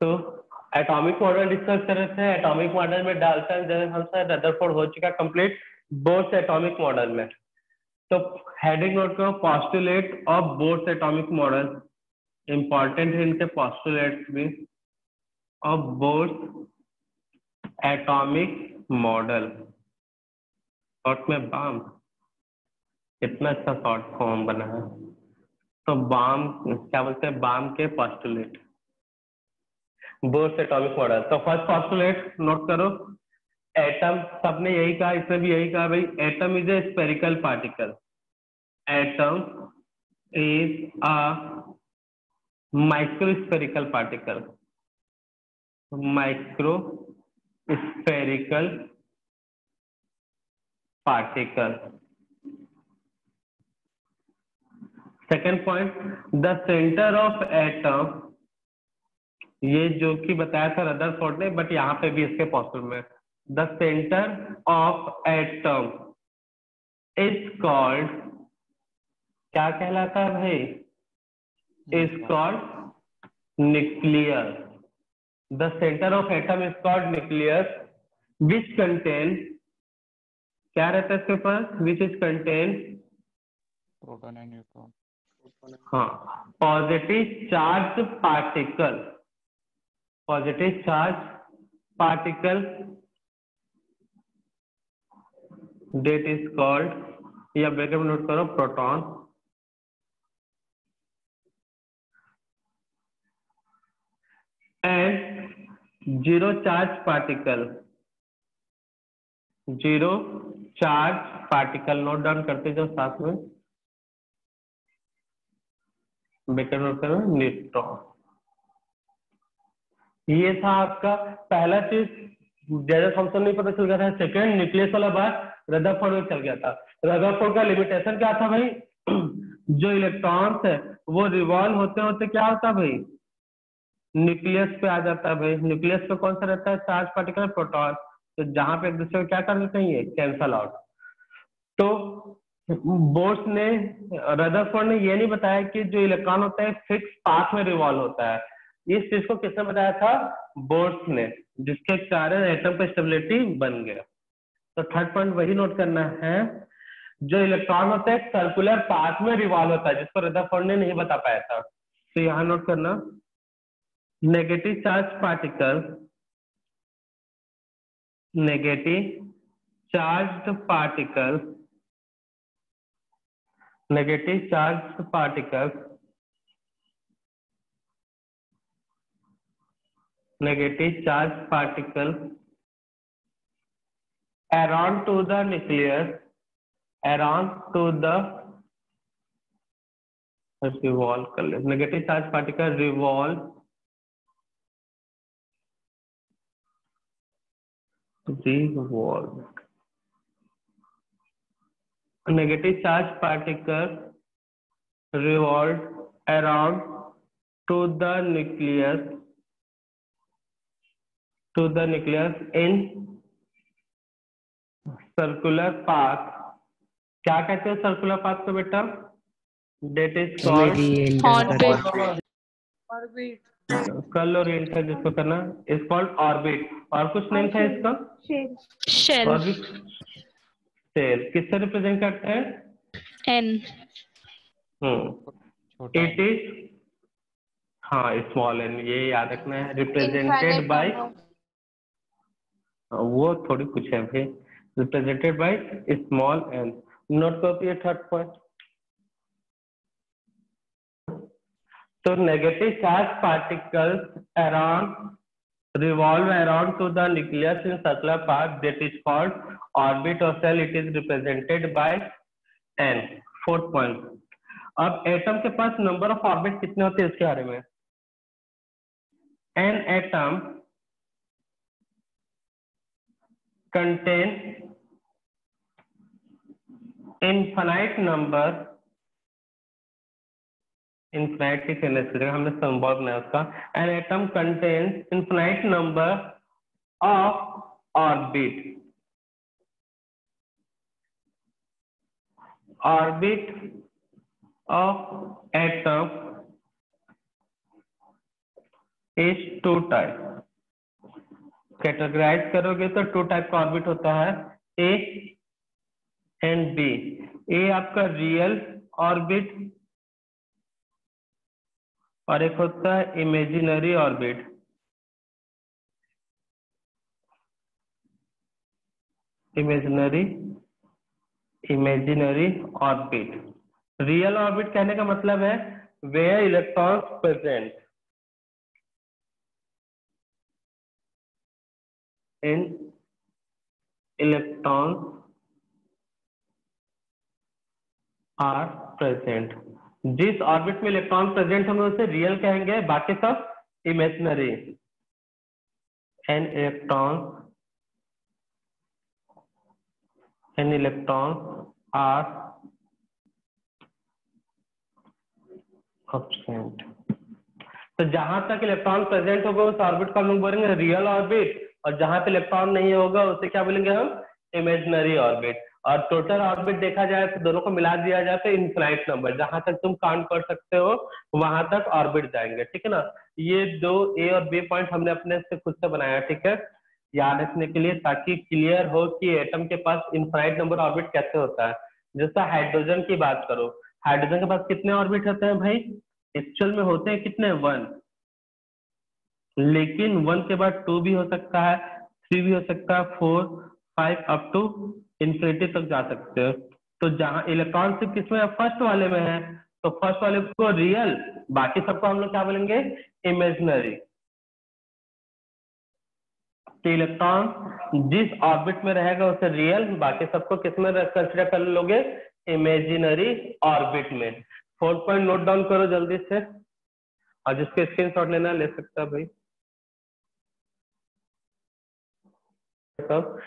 तो atomic model discuss कर रहे थे एटॉमिक मॉडल में डाल्टन जेनसन रदरफोर्ड हो चुका कंप्लीट बोर्स एटॉमिक मॉडल में। तो हेडिंग नोट करो postulate of Bohr's atomic model important है इनके पॉस्टुलेट्स भी of Bohr's atomic model short में बाम कितना अच्छा शॉर्ट फॉर्म बना है। तो बाम क्या बोलते हैं बाम के पॉस्टुलेट बोर्स एटॉमिक मॉडल तो फ़र्स्ट पॉस्टुलेट नोट करो। एटम सबने यही कहा इसमें भी यही कहा भाई। Atom is a spherical particle atom is a microspherical particle micro spherical particle second point the centre of atom ये जो कि बताया था रदरफोर्ड ने बट यहाँ पे भी इसके पॉसिबल में। The centre of atom is called क्या कहलाता है भाई? Is called nuclear the center of atom is called nucleus which contain क्या रहता है इसके पास? Which is contain proton and neutron हाँ positive charge particle positive charge particle that is called या ब्रेकअप नोट करो proton and zero charge particle zero charge particle note down करते जाओ साथ में. बेटर नोट करो न्यूट्रॉन ये था आपका पहला चीज़ जैसे फ़ंक्शन नहीं पता चल गया था। सेकेंड न्यूक्लियस वाला बात रदरफोर्ड में चल गया था। रदरफोर्ड का लिमिटेशन क्या था भाई? जो इलेक्ट्रॉन्स है, वो रिवॉल्व होते होते क्या होता है भाई? न्यूक्लियस पे आ जाता है भाई। न्यूक्लियस पे कौन सा रहता है? चार्ज पार्टिकल प्रोटॉन तो जहाँ पे एक दूसरे को क्या कर देते हैं ये? कैंसल आउट तो बोर्स ने रदरफोर्ड ने ये नहीं बताया कि जो इलेक्ट्रॉन होता है फिक्स पाथ में रिवॉल्व होता है। इस चीज़ को किसने बताया था? बोर्स ने, जिसके कारण एटम का स्टेबिलिटी बन गया। तो थर्ड पॉइंट वही नोट करना है, जो इलेक्ट्रॉन होता है सर्कुलर पाथ में रिवॉल्व होता है जिसको रदरफोर्ड ने नहीं बता पाया था। तो यहाँ नोट करना negative charge particle negative charge particle negative charge particles negative charged particle around to the nucleus around to the revolve negative charge particle revolve revolve. Negative charge particle revolved around to the nucleus to the nucleus in circular path. क्या कहते हैं circular path को बेटा? That is called orbit कल ओरिएंट है जिसको करना इज़ कॉल्ड ऑर्बिट और कुछ नेम था इसका? शेल ऑर्बिट सेल किससे रिप्रेजेंट करते हैं? N hmm. इट इज़ हाँ स्मॉल एन ये याद रखना है। रिप्रेजेंटेड बाय वो थोड़ी कुछ है भाई। Represented by small N note copy third point तो negative charge particles around revolve around to the nucleus in circular part that is called orbit of shell it is represented by N fourth point अब atom के पास number of orbit कितने होते हैं इसके बारे में? An atom contain infinite number infinite की कहने से हमने संभव बनाया उसका an atom contains infinite number of orbit orbit of atom is two type categorise करोगे तो टू टाइप का ऑर्बिट होता है, ए एंड बी। ए आपका रियल ऑर्बिट और एक होता है imaginary orbit. Imaginary imaginary orbit. Real orbit कहने का मतलब है where electrons present in electrons are present जिस ऑर्बिट में इलेक्ट्रॉन प्रेजेंट होंगे, उसे रियल कहेंगे। बाकी सब imaginary an electron an electron are absent तो जहाँ तक इलेक्ट्रॉन प्रेजेंट होगा, उस ऑर्बिट को हम लोग बोलेंगे रियल ऑर्बिट और जहाँ पे इलेक्ट्रॉन नहीं होगा, उसे क्या बोलेंगे हम? इमेजनरी ऑर्बिट और टोटल ऑर्बिट देखा जाए तो दोनों को मिला दिया जाए तो इनफाइनाइट नंबर जहाँ तक तुम काउंट कर सकते हो, वहाँ तक ऑर्बिट जाएँगे. ठीक है ना? ये दो ए और बी पॉइंट हमने अपने से खुद से बनाया, ठीक है? याद रखने के लिए ताकि क्लियर हो कि एटम के पास इनफाइनाइट नंबर ऑर्बिट कैसे होता है। जैसा हाइड्रोजन की बात करो। हाइड्रोजन के पास कितने ऑर्बिट होते हैं भाई? एक्चुअल में होते हैं कितने? वन लेकिन वन के बाद टू भी हो सकता है थ्री भी हो सकता है four five up to infinity तक जा सकते हो। तो जहाँ इलेक्ट्रॉन सिर्फ़ किसमें फ़र्स्ट वाले में है। तो फ़र्स्ट वाले को रियल बाकी सबको हम लोग क्या बोलेंगे? इमेजिनरी तो इलेक्ट्रॉन जिस ऑर्बिट में रहेगा, उसे रियल बाकी सबको किसमें कंसिडर कर लोगे? इमेजिनरी ऑर्बिट में। फोर्थ पॉइंट नोट डाउन करो जल्दी से। और जिसके स्क्रीन शॉट लेना ले सकता भाई। सब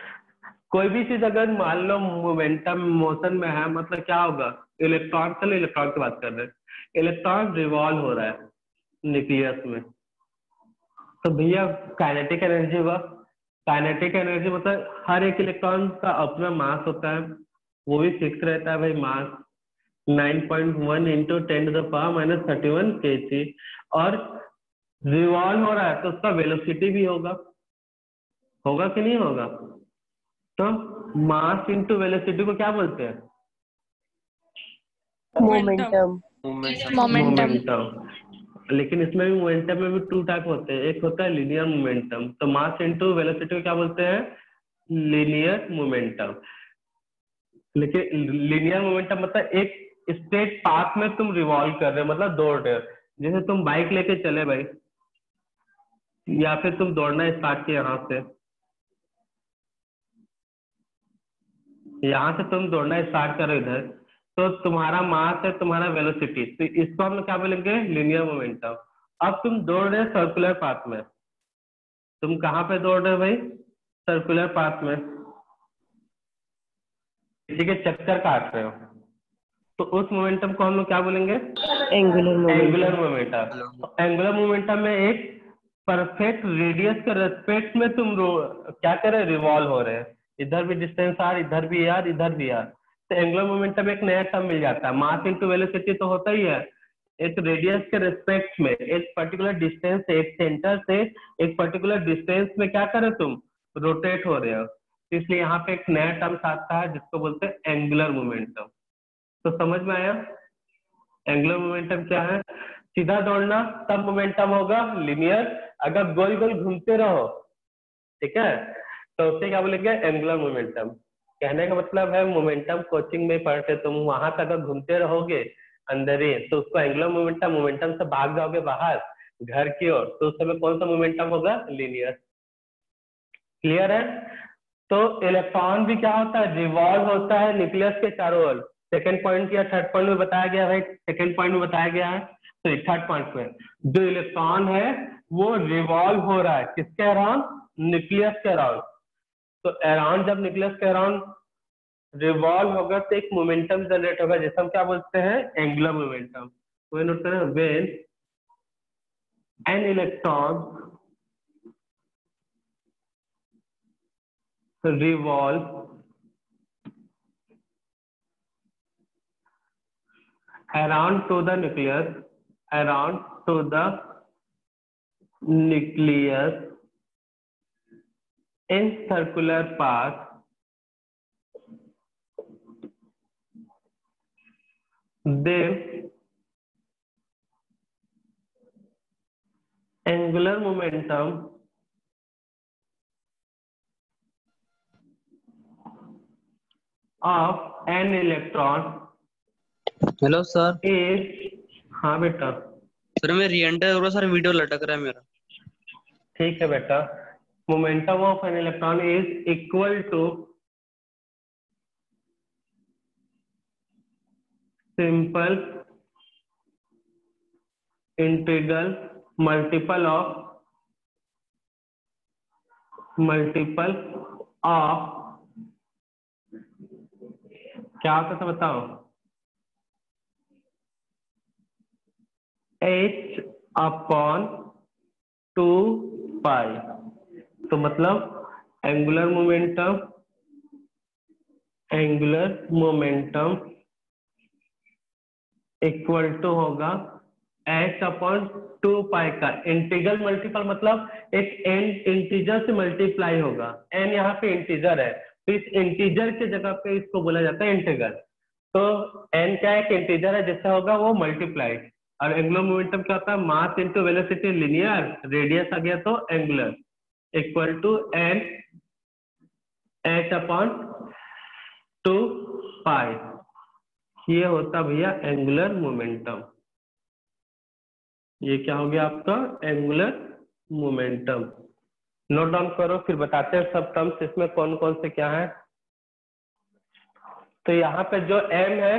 कोई भी चीज़ अगर मान लो मोमेंटम मोशन में है मतलब क्या होगा? इलेक्ट्रॉन चलो इलेक्ट्रॉन की बात कर रहे हैं। इलेक्ट्रॉन रिवॉल्व हो रहा है न्यूक्लियस में। तो भैया काइनेटिक एनर्जी हुआ। काइनेटिक एनर्जी मतलब हर एक इलेक्ट्रॉन का अपना मास होता है। वो भी फिक्स रहता है भाई mass 9.1 point one into ten power minus thirty one के और रिवॉल्व हो रहा है तो उसका वेलोसिटी भी होगा। होगा कि नहीं होगा? तो मास इंटू वेलोसिटी को क्या बोलते हैं? मोमेंटम मोमेंटम लेकिन इसमें भी मोमेंटम में भी टू टाइप होते हैं। एक होता है लीनियर मोमेंटम तो मास इंटू वेलोसिटी को क्या बोलते हैं? लीनियर मोमेंटम लेकिन लीनियर मोमेंटम मतलब एक स्ट्रेट पाथ में तुम रिवॉल्व कर रहे हो मतलब दौड़ रहे हो। जैसे तुम बाइक लेके चले भाई या फिर तुम दौड़ना स्टार्ट किए यहाँ से। यहाँ से तुम दौड़ना स्टार्ट करो इधर तो तुम्हारा मास है तुम्हारा वेलोसिटी तो इसको हम क्या बोलेंगे? लीनियर मोमेंटम अब तुम दौड़ रहे सर्कुलर पाथ में। तुम कहाँ पे दौड़ रहे हो भाई? सर्कुलर पाथ में। किसी के चक्कर काट रहे हो। तो उस मोमेंटम को हम लोग क्या बोलेंगे? Angular angular momentum angular momentum में एक परफेक्ट रेडियस के रेस्पेक्ट में तुम क्या कर रहे रिवॉल्व हो रहे हैं। इधर भी डिस्टेंस आर इधर भी आर इधर भी आर तो एंगुलर मोमेंटम एक नया टर्म मिल जाता है। मास इंटू वेलोसिटी तो होता ही है। एक रेडियस के रेस्पेक्ट में, एक पर्टिकुलर डिस्टेंस एक सेंटर से, एक पर्टिकुलर डिस्टेंस में क्या करे तुम? रोटेट हो रहे हो। तो इसलिए यहाँ पे एक नया टर्म आता है, जिसको बोलते हैं एंगुलर मोमेंटम तो समझ में आया? एंगुलर मोमेंटम क्या है? सीधा दौड़ना, तब मोमेंटम होगा लिनियर अगर गोल गोल घूमते रहो, ठीक है? तो उससे क्या? बोलेंगे एंगुलर मोमेंटम कहने का मतलब है मोमेंटम कोचिंग में पढ़ते तुम वहाँ तक अगर घूमते रहोगे अंदर ही तो उसको एंगुलर मोमेंटम मोमेंटम से भाग जाओगे बाहर, घर की ओर तो उस समय कौन सा मोमेंटम होगा? लीनियर क्लियर है? तो इलेक्ट्रॉन भी क्या होता है? रिवॉल्व होता है न्यूक्लियस के चारों ओर. सेकेंड पॉइंट या थर्ड पॉइंट में बताया गया है सेकेंड पॉइंट में बताया गया है. तो थर्ड पॉइंट में. जो इलेक्ट्रॉन है, वो रिवॉल्व हो रहा है. किसके अराउंड न्यूक्लियस के अराउंड तो अराउंड जब न्यूक्लियस के अराउंड रिवॉल्व होगा तो एक मोमेंटम जनरेट होगा, जैसे हम क्या बोलते हैं? एंगुलर मोमेंटम वो नोट करें when an electron revolve around to the nucleus around to the nucleus in circular path then angular momentum of an electron hello sir is हाँ बेटा सर मैं रीएंटर हो रहा सर वीडियो लटक रहा है मेरा ठीक है बेटा momentum of an electron is equal to simple integral multiple of multiple of क्या होता था बताओ? एच अपॉन टू पाई तो मतलब angular momentum angular momentum equal to होगा एच अपॉन टू पाई का। इंटीग्रल मल्टीपल मतलब एक एन इंटीजर से मल्टीप्लाई होगा। एन यहाँ पे इंटीजर है। तो इस इंटीजर की जगह पे इसको बोला जाता है इंटीग्रल तो एन क्या एक इंटीजर है जिससे होगा वो मल्टीप्लाई और एंगुलर मोमेंटम क्या होता है? Mass into velocity linear radius आ गया तो angular equal to N H upon two pi ये होता भैया एंगुलर मोमेंटम ये क्या हो गया आपका? एंगुलर मोमेंटम नोट डाउन करो, फिर बताते हैं सब टर्म्स इसमें कौन कौन से क्या है। तो यहाँ पे जो m है,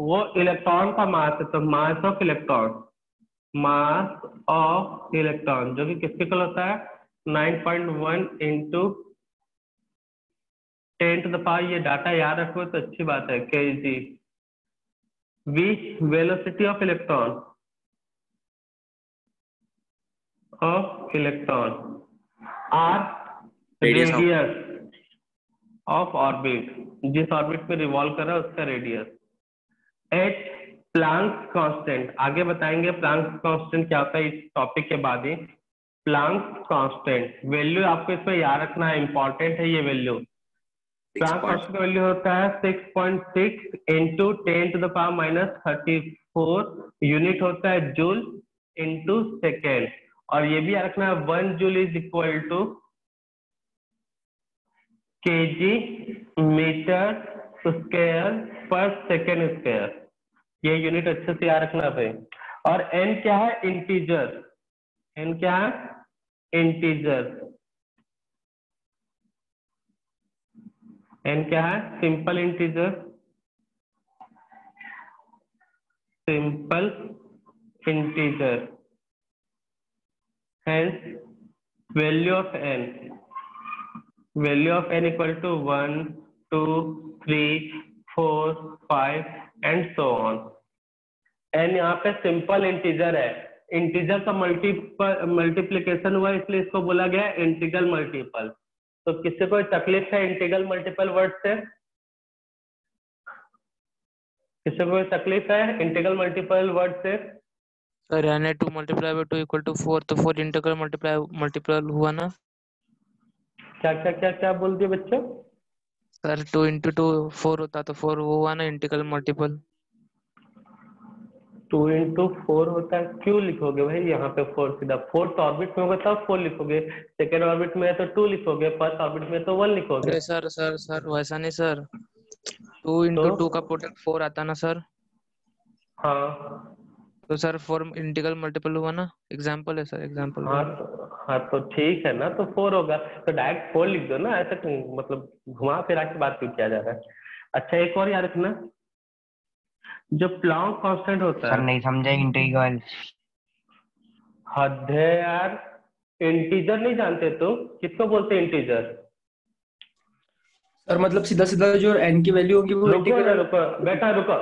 वो इलेक्ट्रॉन का मास है तो mass of electron mass of electron जो कि किसके कल होता है? 9.1 point one into ten to the power ये डाटा याद रखो तो अच्छी बात है K G V velocity of electron of electron R radius of orbit जिस ऑर्बिट पे रिवॉल्व कर रहा है उसका रेडियस एच प्लांक कांस्टेंट आगे बताएँगे प्लांक कांस्टेंट क्या होता है इस टॉपिक के बाद ही. प्लांक कांस्टेंट वैल्यू आपको इसमें याद रखना है इंपॉर्टेंट है ये वैल्यू प्लांक कांस्टेंट का वैल्यू होता है 6.6 point six into ten to the power minus thirty four unit होता है जूल इंटू सेकेंड और ये भी याद रखना है one joule is equal to kg metre square per second square ये यूनिट अच्छे से याद रखना भाई। और एन क्या है? इंटीजर एन क्या है? इंटीजर एन क्या है? Simple integer simple integer hence, value of n. Value of n equal to 1 2 3 4 5 and so on. N यहाँ पे सिंपल इंटीजर है. इंटीजर का मल्टीपल मल्टीप्लीकेशन हुआ इसलिए इसको बोला गया इंटीग्रल मल्टीपल तो किसी को तकलीफ़ है इंटीग्रल मल्टीपल वर्ड से? किसी को कोई तकलीफ़ है इंटीग्रल मल्टीपल वर्ड से? सर यानी two multiply by two equal to four तो फोर इंटीग्रल मल्टीप्लाई मल्टीपल हुआ ना? क्या क्या क्या क्या बोल दिए बच्चों? Sir two into two four होता तो फोर वो हुआ ना integral multiple two into four होता है। क्यों लिखोगे भाई? यहाँ पे फोर सीधा। फोर्थ ऑर्बिट में होगा तब फोर लिखोगे। सेकेंड ऑर्बिट में है तो टू लिखोगे। फ़र्स्ट ऑर्बिट में तो वन लिखोगे। अरे सर सर सर वैसा नहीं सर। टू इंटू तो? टू का प्रोडक्ट फोर आता ना सर। हाँ। तो सर फोर इंटीग्रल मल्टीपल हुआ ना। एग्ज़ाम्पल है सर एग्ज़ाम्पल हाँ तो हाँ तो ठीक है ना तो फोर होगा। तो डायरेक्ट फोर लिख दो ना। ऐसा मतलब घुमा फिरा के बात क्यों किया जा रहा है? अच्छा एक और याद रखना। जो प्लांक कांस्टेंट होता सर है। नहीं समझे इंटीग्रल। हद है यार। इंटीजर नहीं जानते तो? किसको बोलते हैं इंटीजर सर मतलब सीधा सीधा जो एन की वैल्यू होगी वो रुको ना रुको। बेटा रुको।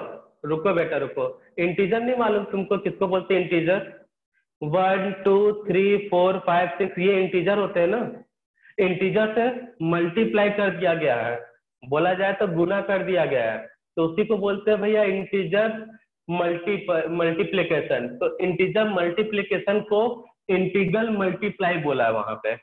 रुको बेटा रुको। इंटीजर नहीं मालूम तुमको किसको बोलते हैं integer one two three four five six ये इंटीजर होते हैं ना। इंटीजर से मल्टीप्लाई कर दिया गया है। बोला जाए तो गुना कर दिया गया है। तो उसी को बोलते हैं भैया इंटीजर मल्टी मल्टीप्लीकेशन तो इंटीजर मल्टीप्लीकेशन को इंटीग्रल मल्टीप्लाई बोला है वहाँ पे।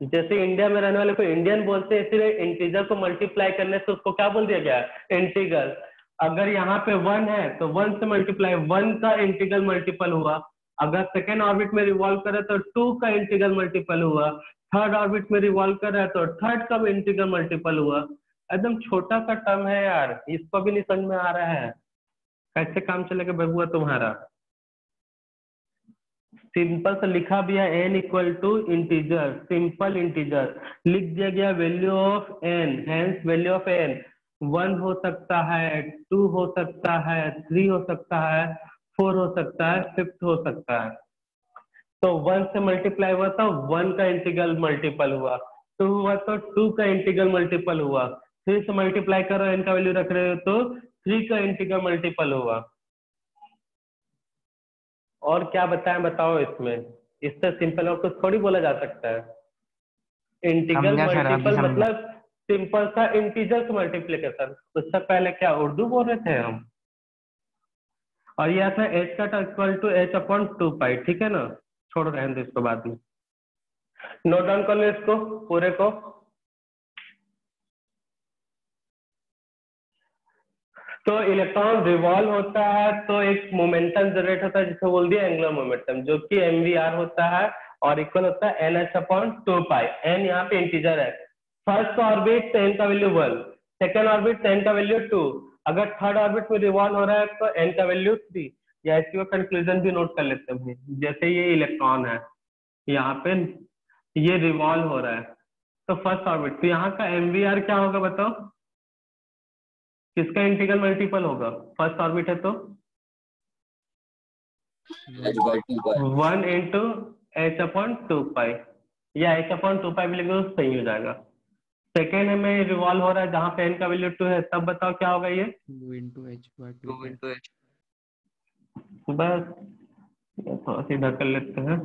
जैसे इंडिया में रहने वाले को इंडियन बोलते हैं, इसीलिए इंटीजर को मल्टीप्लाई करने से उसको क्या बोल दिया गया? इंटीग्रल अगर यहाँ पे वन है तो वन से मल्टीप्लाई वन का इंटीग्रल मल्टीपल हुआ। अगर सेकेंड ऑर्बिट में रिवॉल्व करे तो टू का इंटीग्रल मल्टीपल हुआ। थर्ड ऑर्बिट में रिवॉल्व कर तो थर्ड का भी मल्टीपल हुआ। एकदम छोटा सा टर्म है यार, इसको भी नहीं समझ में आ रहा है। कैसे काम चलेगा बबुआ तुम्हारा? सिंपल से लिखा भी है N equal to integer simple integer लिख दिया गया value of N hence value of N one हो सकता है टू हो सकता है थ्री हो सकता है फोर हो सकता है फिफ्थ हो सकता है। तो वन से मल्टीप्लाई हुआ तो वन का इंटीग्रल मल्टीपल हुआ। टू हुआ तो टू का इंटीग्रल मल्टीपल हुआ। थ्री से मल्टीप्लाई करो एन का वैल्यू रख रहे हो तो थ्री का इंटीग्रल मल्टीपल हुआ और क्या बताएँ बताओ इसमें। इससे सिंपल और कुछ थोड़ी बोला जा सकता है। इंटीग्रल मल्टीपल मतलब सिंपल सा इंटीजर का मल्टीप्लीकेशन उससे पहले क्या उर्दू बोल रहे थे हम? और यह था एच का equal to H upon two pi ठीक है ना? छोड़ रहे हैं इसको बाद में। नोट डाउन कर लो इसको पूरे को। तो इलेक्ट्रॉन रिवॉल्व होता है तो एक मोमेंटम जनरेट होता है, जिसे बोल दिया एंगुलर मोमेंटम, जो कि एमवीआर होता है और इक्वल होता है N H upon two pi N यहाँ पे इंटीजर है। फ़र्स्ट ऑर्बिट एन का value one second orbit N का वैल्यू टू अगर थर्ड ऑर्बिट में रिवॉल्व हो रहा है तो एन का वैल्यू थ्री या इसकी कंक्लूजन भी नोट कर लेते हैं। जैसे ये इलेक्ट्रॉन है, यहाँ पे ये रिवॉल्व हो रहा है। तो फ़र्स्ट ऑर्बिट तो यहाँ का एमवीआर क्या होगा बताओ? किसका इंटीग्रल मल्टीपल होगा? फ़र्स्ट ऑर्बिट है तो? One into H upon two pi या एच अपॉन टू पाई भी लिख दो तो सही हो जाएगा। सेकेंड में रिवॉल्व हो रहा है जहाँ पे एन का वैल्यू टू है तब बताओ क्या होगा ये? Two into H two two into H बस थोड़ा सीधा कर लेते हैं।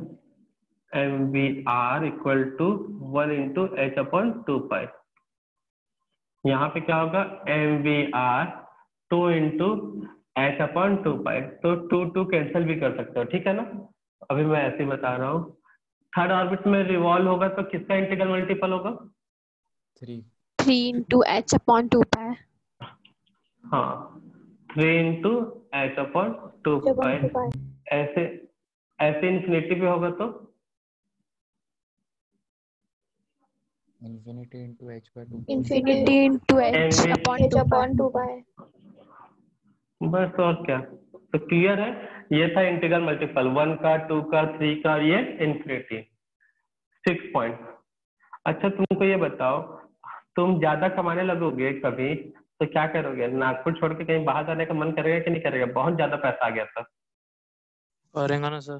M V R equal to one into H upon two pi यहाँ पे क्या होगा? M V R two into H upon two pi तो टू टू कैंसिल भी कर सकते हो ठीक है ना? अभी मैं ऐसे ही बता रहा हूँ। थर्ड ऑर्बिट में रिवॉल्व होगा तो किसका इंटीग्रल मल्टीपल होगा? Three three into H upon two pi हाँ three into H upon two pi ऐसे ऐसे इन्फिनिटी पे होगा तो? Infinity into H by two infinity into H MV upon two upon two pi बस और क्या? तो क्लियर है? ये था इंटीग्रल मल्टीपल वन का टू का थ्री का ये इन्फिनिटी सिक्स पॉइंट अच्छा तुमको ये बताओ तुम ज़्यादा कमाने लगोगे कभी तो क्या करोगे? नागपुर छोड़ के कहीं बाहर जाने का मन करेगा कि नहीं करेगा? बहुत ज़्यादा पैसा आ गया था। करेंगे ना सर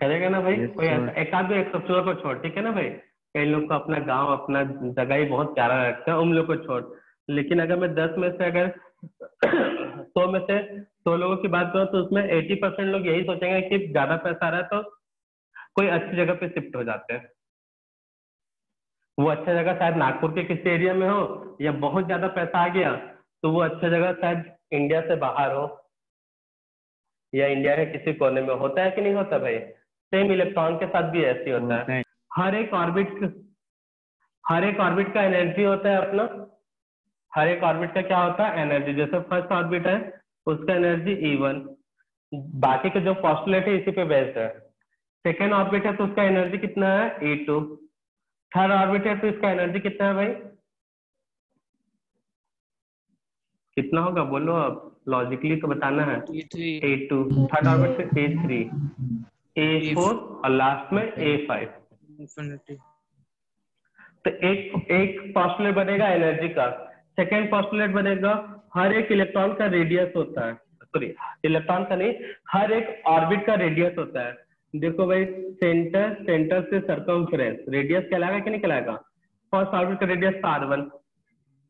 करेगा ना भाई? Yes, कोई. ऐसा एक आध एक्सेप्शनल को छोड़ ठीक है ना भाई? कई लोग को अपना गाँव अपना जगह ही बहुत प्यारा लगता है उन लोग को छोड़। लेकिन अगर मैं दस में से अगर सौ में से सौ लोगों की बात करूँ तो उसमें एटी परसेंट लोग यही सोचेंगे कि ज़्यादा पैसा आ रहा है तो कोई अच्छी जगह पे शिफ्ट हो जाते हैं। वो अच्छा जगह शायद नागपुर के किसी एरिया में हो या बहुत ज़्यादा पैसा आ गया तो वो अच्छा जगह शायद इंडिया से बाहर हो या इंडिया के किसी कोने में होता है कि नहीं होता भाई? सेम इलेक्ट्रॉन के साथ भी ऐसे होता है। हर एक ऑर्बिट हर एक ऑर्बिट का एनर्जी होता है अपना। हर एक ऑर्बिट का क्या होता है? एनर्जी जैसे फ़र्स्ट ऑर्बिट है उसका एनर्जी ई वन बाकी के जो पॉस्टुलेट है इसी पे बेस्ड है। सेकेंड ऑर्बिट है तो उसका एनर्जी कितना है? ई टू थर्ड ऑर्बिट है तो इसका एनर्जी कितना है भाई? कितना होगा? बोलो आप। लॉजिकली तो बताना है। ए टू थर्ड ऑर्बिट से ए थ्री ए फोर और लास्ट में ए फाइव इंफिनिटी तो एक एक पॉस्टुलेट बनेगा एनर्जी का। सेकेंड पॉस्टुलेट बनेगा हर एक इलेक्ट्रॉन का रेडियस होता है। सॉरी इलेक्ट्रॉन का नहीं हर एक ऑर्बिट का रेडियस होता है। देखो भाई सेंटर सेंटर से सर्कमफ्रेंस रेडियस कहलाएगा कि नहीं कहलाएगा? फ़र्स्ट ऑर्बिट का रेडियस था आर वन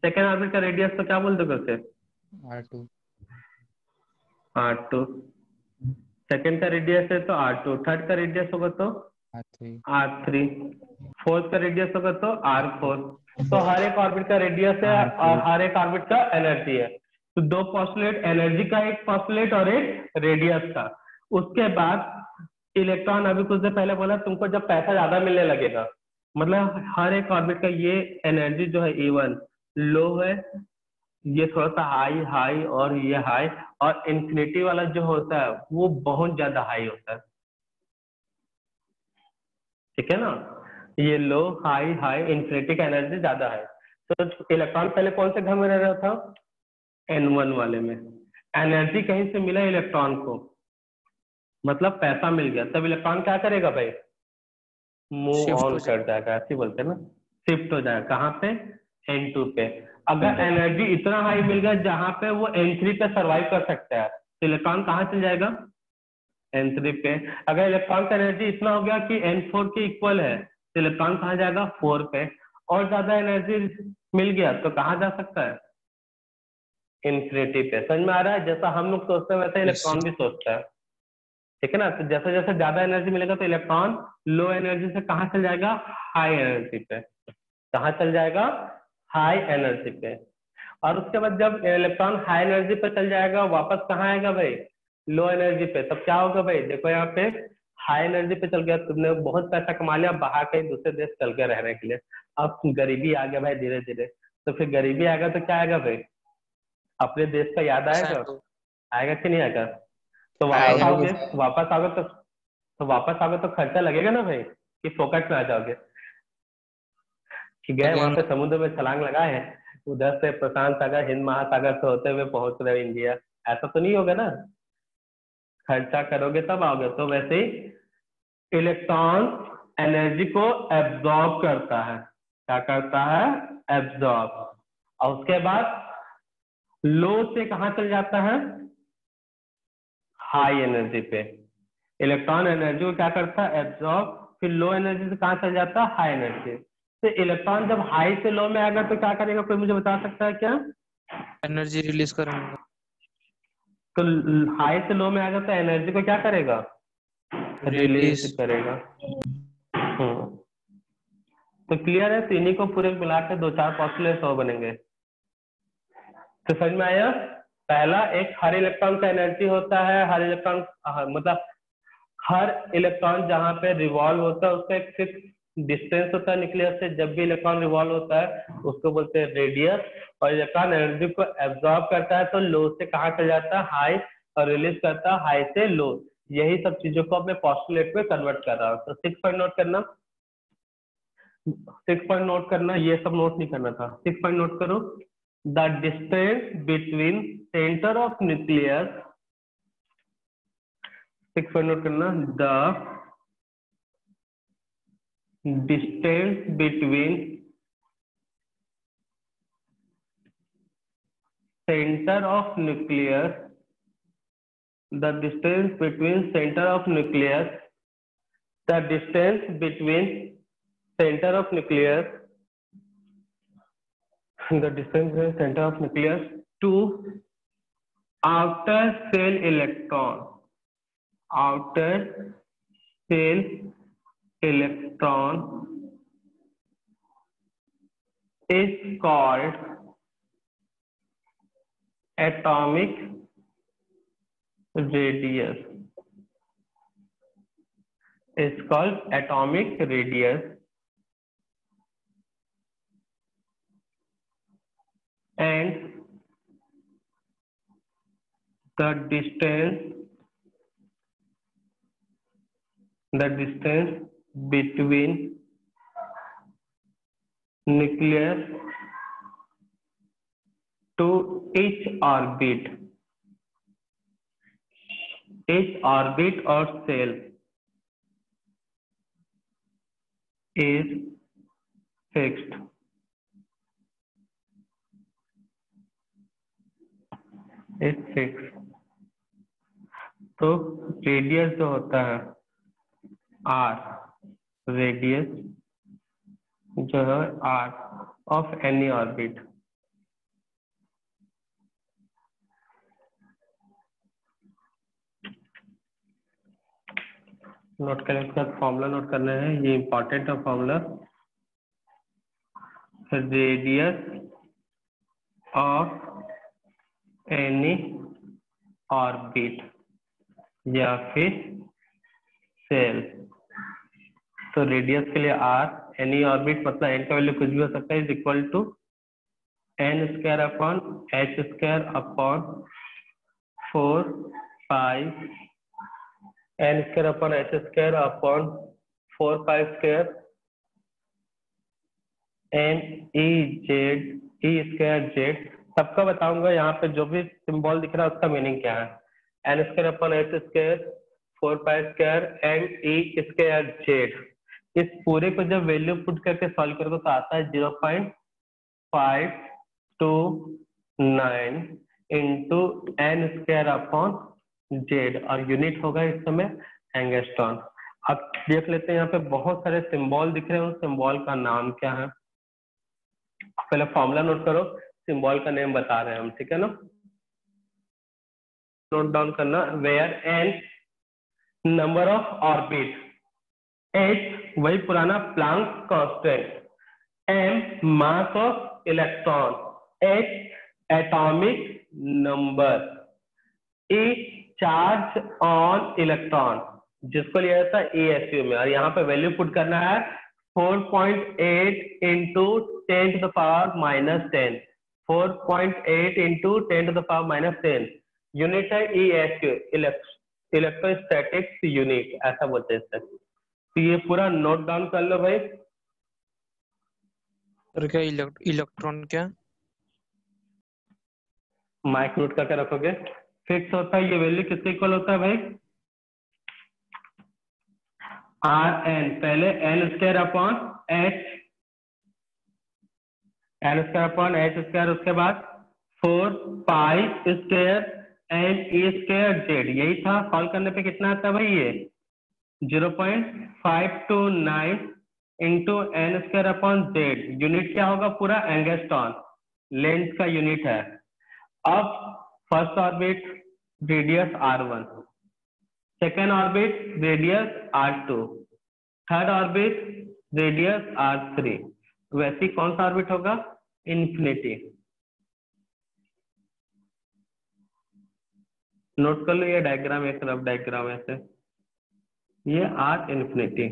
सेकेंड ऑर्बिट का रेडियस तो क्या बोल दोगे उसे? R two R two second का रेडियस है तो आर टू थर्ड का रेडियस होगा तो आर थ्री फोर्थ का रेडियस होगा तो आर फोर तो हर एक ऑर्बिट का रेडियस है और हर एक ऑर्बिट का एनर्जी है। तो दो पॉस्टुलेट एनर्जी का एक पॉस्टुलेट और एक रेडियस का। उसके बाद इलेक्ट्रॉन अभी कुछ देर पहले बोला तुमको जब पैसा ज़्यादा मिलने लगेगा मतलब हर एक ऑर्बिट का ये एनर्जी जो है इवन लो है ये थोड़ा सा हाई हाई और ये हाई और इंफिनिटी वाला जो होता है वो बहुत ज़्यादा हाई होता है। ठीक है ना? ये लो हाई हाई इंफिनिटी का एनर्जी ज़्यादा है। तो इलेक्ट्रॉन पहले कौन से घर में रह रहा था? एन वन वाले में। एनर्जी कहीं से मिला इलेक्ट्रॉन को? मतलब पैसा मिल गया। तब इलेक्ट्रॉन क्या करेगा भाई? मूव ऑन कर जाएगा। ऐसे बोलते हैं ना। शिफ्ट हो जाएगा। कहाँ पे? एन टू पे। अगर एनर्जी इतना हाई मिल गया जहाँ पे वो एन थ्री पे सरवाइव कर सकता है। तो इलेक्ट्रॉन कहाँ चल जाएगा? एन थ्री पे। अगर इलेक्ट्रॉन का एनर्जी इतना हो गया कि एन फोर के इक्वल है तो इलेक्ट्रॉन कहाँ जाएगा? फोर पे। और ज़्यादा एनर्जी मिल गया तो कहाँ जा सकता है? इन्फिनिटी पे। समझ में आ रहा है? जैसा हम लोग सोचते हैं वैसा इलेक्ट्रॉन भी सोचता है। ठीक है ना? तो जैसे जैसे ज़्यादा एनर्जी मिलेगा तो इलेक्ट्रॉन लो एनर्जी से कहाँ चल जाएगा? हाई एनर्जी पे। कहाँ चल जाएगा? हाई एनर्जी पे। और उसके बाद जब इलेक्ट्रॉन हाई एनर्जी पे चल जाएगा वापस कहाँ आएगा भाई? लो एनर्जी पे। तब क्या होगा भाई? देखो यहाँ पे हाई एनर्जी पे चल गया तुमने बहुत पैसा कमा लिया बाहर कहीं दूसरे देश चल के रहने के लिए। अब गरीबी आ गया भाई धीरे धीरे तो फिर गरीबी आएगा तो क्या आएगा भाई? अपने देश का याद आएगा? आएगा कि नहीं आएगा? तो वापस आओगे? वापस आओगे तो तो वापस आओगे तो खर्चा लगेगा ना भाई? कि फोकट में आ जाओगे। गए वहाँ पे समुद्र में छलांग लगाए हैं उधर से प्रशांत सागर हिंद महासागर से होते हुए पहुँच रहे इंडिया। ऐसा तो नहीं होगा ना? खर्चा करोगे तब आओगे। तो वैसे ही इलेक्ट्रॉन एनर्जी को एब्जॉर्ब करता है। क्या करता है? एब्जॉर्ब और उसके बाद लो से कहा चल जाता है? हाई एनर्जी पे। इलेक्ट्रॉन एनर्जी को क्या करता है? एब्जॉर्ब फिर लो एनर्जी से कहा चल जाता है? हाई एनर्जी तो इलेक्ट्रॉन जब हाई से लो में आएगा तो क्या करेगा? कोई मुझे बता सकता है क्या? एनर्जी रिलीज़ करेंगे। तो हाई से लो में आएगा तो एनर्जी को क्या करेगा? रिलीज़ करेगा। हम्म। तो क्लियर है? तो इन्हीं को पूरे मिला के दो चार पॉस्टुलेट्स और बनेंगे। तो समझ में आया? पहला एक हर इलेक्ट्रॉन का एनर्जी होता है। हर इलेक्ट्रॉन मतलब हर इलेक्ट्रॉन जहाँ पे रिवॉल्व होता है उसका एक फिक्स डिस्टेंस होता है न्यूक्लियस से, जब भी इलेक्ट्रॉन रिवॉल्व होता है, उसको बोलते हैं रेडियस और इलेक्ट्रॉन एनर्जी को एब्जॉर्ब करता है तो लो से कहाँ चल जाता है? हाई और रिलीज़ करता है हाई से लो यही सब चीज़ों को अपने पॉस्टुलेट में कन्वर्ट कर रहा हूँ. तो सिक्स पॉइंट नोट करना। सिक्स पॉइंट नोट करना, ये सब नोट नहीं करना था. सिक्स पॉइंट नोट करो. The distance between centre of nucleus six point note करना. The Hmm. distance between center of nucleus the distance between center of nucleus the distance between center of nucleus the distance between center of nucleus to outer shell electron. Outer cell electron is called atomic radius. Is called atomic radius. And the distance the distance between nucleus to each orbit each orbit or cell is fixed is fixed तो radius जो होता है are radius जो है R of any orbit note करें, उसका formula note करना है। ये इंपॉर्टेंट है formula radius of any orbit या फिर सेल तो रेडियस के लिए आर एनी ऑर्बिट मतलब एन का वैल्यू कुछ भी हो सकता है is equal to N square upon H square upon four five N square upon H square upon four five square N E Z E square Z सबका बताऊँगा यहाँ पे जो भी सिंबल दिख रहा है, उसका मीनिंग क्या है? N square upon H square four five square N E square Z इस पूरे को जब वैल्यू पुट करके सॉल्व करोगे तो आता है zero point five two nine into N square upon Z और यूनिट होगा इस समय एंगस्ट्रॉन अब देख लेते हैं यहाँ पे बहुत सारे सिंबल दिख रहे हैं। उस सिंबल का नाम क्या है? पहले फॉर्मूला नोट करो। सिंबल का नेम बता रहे हैं हम, ठीक है ना? नोट डाउन करना। Where N number of orbit H वही पुराना Planck constant M mass of electron H atomic number E charge on electron जिसको लिया जाता है एएसयू में। और यहाँ पे वैल्यू पुट करना है 4.8 point eight into ten to the power minus ten four point eight into ten to the power minus ten unit है E S U electrostatics unit ऐसा बोलते हैं तो ये पूरा नोट डाउन कर लो भाई। क्या इलेक्ट्रॉन क्या? माइक नोट करके रखोगे। फिक्स होता है ये वैल्यू किसके इक्वल होता है भाई? आर एन पहले N square upon H N square upon H square उसके बाद four pi square N E square Z यही था। सॉल्व करने पे कितना आता है भाई ये? Zero point five two nine into N square upon Z unit क्या होगा? पूरा एंगेस्टॉन लेंथ का यूनिट है. अब first orbit radius R one second orbit radius R two third orbit radius R three वैसे कौन सा ऑर्बिट होगा? इन्फिनिटी नोट कर लो ये डायग्राम एक रफ डायग्राम ऐसे. ये आर इन्फिनिटी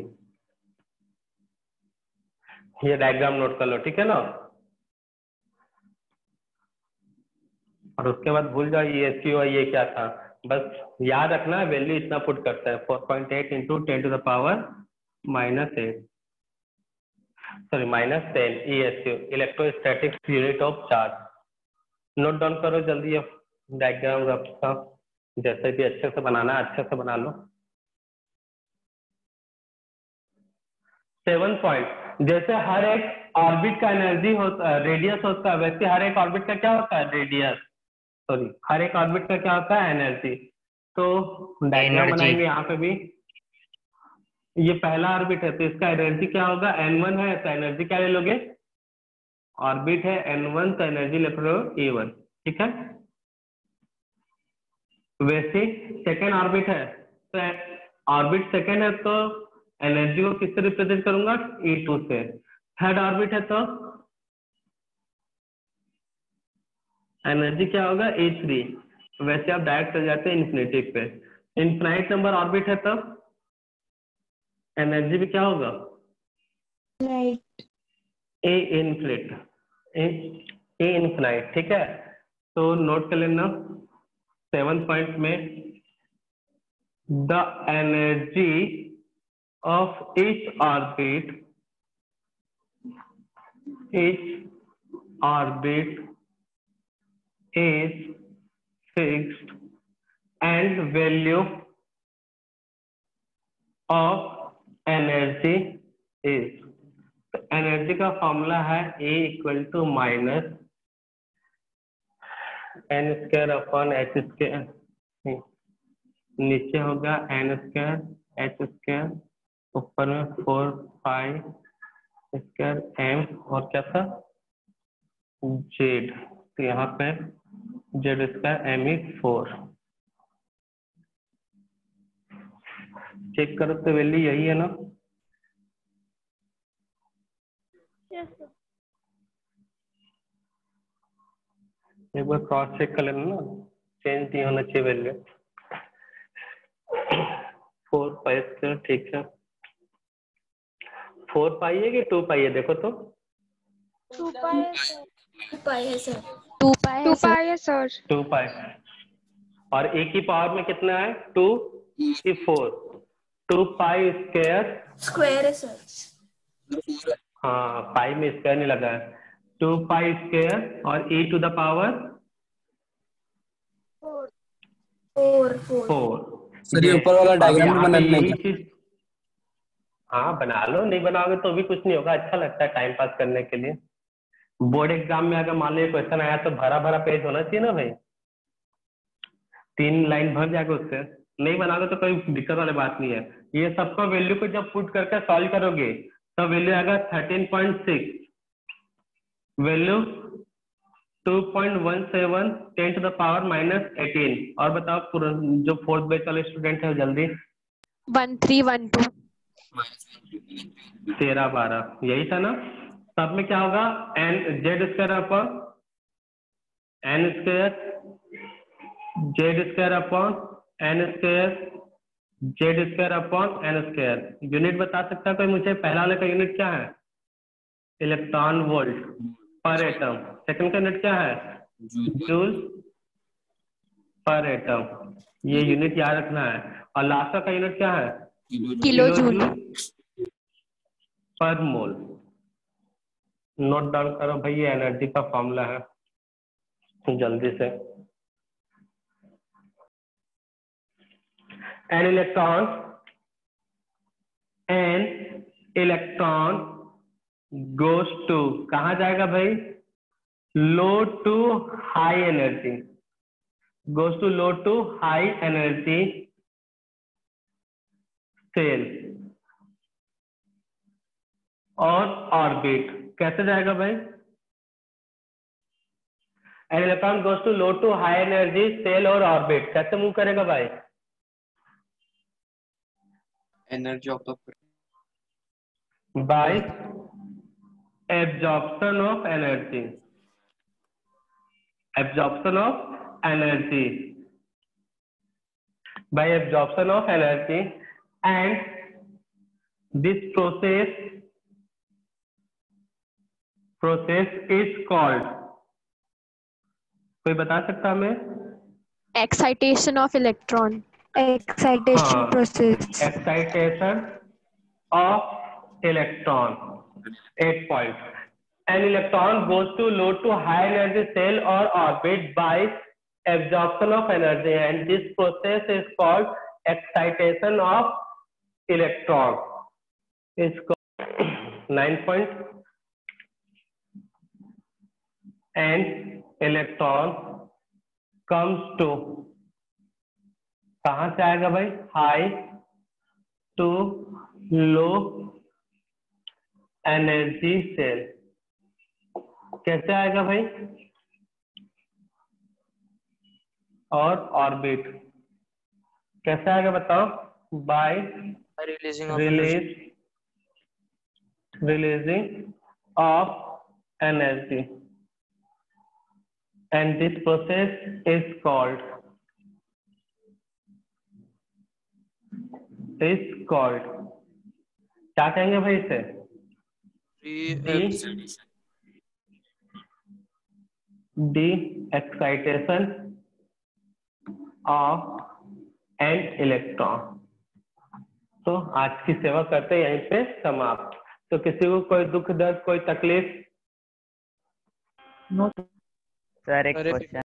ये डायग्राम नोट कर लो, ठीक है ना? और उसके बाद भूल जाओ, ये एस ये क्या था? बस याद रखना वैल्यू इतना पुट करता है four point eight into ten to the power minus eight sorry minus ten E S U electrostatics unit of charge note down करो जल्दी डायग्राम जैसे भी अच्छे से बनाना अच्छे से बना लो। सेवन पॉइंट जैसे हर एक ऑर्बिट का एनर्जी होता है रेडियस होता है वैसे हर एक ऑर्बिट का क्या होता है? रेडियस सॉरी हर एक ऑर्बिट का क्या होता है? एनर्जी तो डायग्राम बनाएँगे यहाँ पे भी. ये पहला ऑर्बिट है तो इसका एनर्जी क्या होगा? एन वन है तो एनर्जी क्या ले लोगे? ऑर्बिट है एन वन तो एनर्जी ले लो ए वन ठीक है? वैसे सेकेंड ऑर्बिट है तो ऑर्बिट सेकेंड है तो एनर्जी को किससे रिप्रेजेंट करूँगा? ई टू से। थर्ड ऑर्बिट है तो एनर्जी क्या होगा? ए थ्री वैसे आप डायरेक्ट चल जाते हैं इन्फिनिटी पे। इनफिनाइट नंबर ऑर्बिट है तो एनर्जी भी क्या होगा. ए इनफिनिट ए इनफिनाइट ठीक है? तो नोट कर लेना सेवन पॉइंट में the energy of each orbit each orbit is fixed and value of energy is. Energy का फॉर्मूला है A equal to minus N square upon H square नीचे होगा एन स्क्वायर एच स्क्वायर ऊपर में four five square M और क्या था? Z तो यहाँ पे Z square M E four check करो तो वैल्यू यही है ना? एक बार क्रॉस चेक कर लेना ना। चेंज नहीं होना चाहिए वैल्यू फोर पाई स्क्वायर ठीक है। फोर पाई है कि टू पाई है? देखो तो। टू पाई है sir. Two pi two pi है सर। टू पाई और ए की पावर में कितना है? टू की four. Two pi square. Square है सर। हाँ पाई में स्क्वायर नहीं लगा है। टू पाई स्क्वायर और A to the power four. Four four. Sir ये ऊपर वाला डायग्राम बनाना यही है, बना लो, नहीं बनाओगे तो भी कुछ नहीं होगा। अच्छा लगता है टाइम पास करने के लिए। बोर्ड एग्ज़ाम में अगर मान लो क्वेश्चन आया तो भरा भरा पेज होना चाहिए ना भाई। तीन लाइन भर जाएगा उससे। नहीं बनाओगे तो कोई दिक्कत वाली बात नहीं है। ये सबको वैल्यू को जब पुट करके सॉल्व करोगे तो वैल्यू आएगा thirteen point six value two point one seven ten to the power minus eighteen और बताओ जो फोर्थ बेच वाले स्टूडेंट है जल्दी। वन थ्री वन टू तेरह बारह। यही था ना? सब में क्या होगा? N Z square upon N square Z square upon N square Z square upon N square unit बता सकता है कोई मुझे? पहला वाले का यूनिट क्या है? Electron volt per atom second का यूनिट क्या है? जूल पर एटम ये यूनिट याद रखना है। और लास्ट का यूनिट क्या है? किलो जूल पर मोल। नोट डाउन करो भाई ये एनर्जी का फॉर्मूला है। जल्दी से। N electron N electron goes to कहा जाएगा भाई? Low to high energy goes to low to high energy shell और ऑर्बिट कैसे जाएगा भाई? N electron goes to low to high energy shell और ऑर्बिट कैसे मूव करेगा भाई? Energy of the by absorption of energy absorption of energy by absorption of energy and this process process is called कोई बता सकता हमें excitation of electron excitation हाँ। Process excitation of electron. Eight point. An electron goes to low to high energy cell or orbit by absorption of energy and this process is called excitation of electron इसको nine point and electron comes to कहाँ से आएगा भाई? High to low energy shell कैसे आएगा भाई? और orbit कैसे आएगा बताओ? By releasing of release releasing of energy and this process is called is called क्या कहेंगे भाई इसे the excitation of an electron तो आज की सेवा करते यहीं पे समाप्त। तो किसी को कोई दुख दर्द कोई तकलीफ़? नो सर एक क्वेश्चन